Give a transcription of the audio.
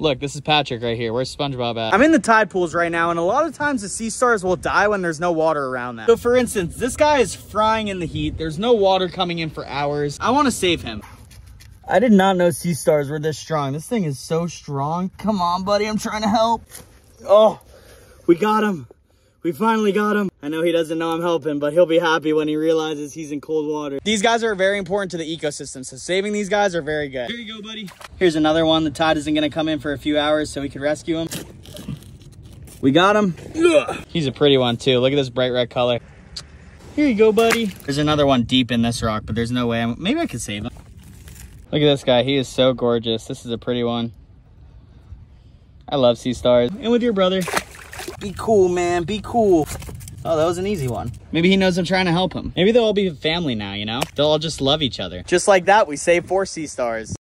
Look, this is Patrick right here. Where's SpongeBob at? I'm in the tide pools right now, and a lot of times the sea stars will die when there's no water around them. So for instance, this guy is frying in the heat. There's no water coming in for hours. I want to save him. I did not know sea stars were this strong. This thing is so strong. Come on, buddy. I'm trying to help. Oh, we got him. We finally got him. I know he doesn't know I'm helping, but he'll be happy when he realizes he's in cold water. These guys are very important to the ecosystem, so saving these guys are very good. Here you go, buddy. Here's another one. The tide isn't gonna come in for a few hours, so we could rescue him. We got him. Ugh. He's a pretty one too. Look at this bright red color. Here you go, buddy. There's another one deep in this rock, but there's no way. I'm, maybe I could save him. Look at this guy. He is so gorgeous. This is a pretty one. I love sea stars. And with your brother. Be cool, man. Be cool. Oh, that was an easy one. Maybe he knows I'm trying to help him. Maybe they'll all be family now, you know? They'll all just love each other. Just like that, we saved four sea stars.